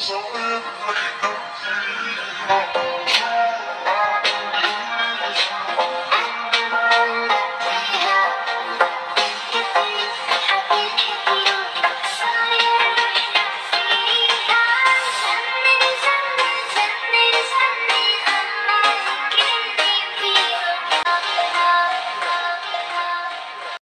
So everybody knows.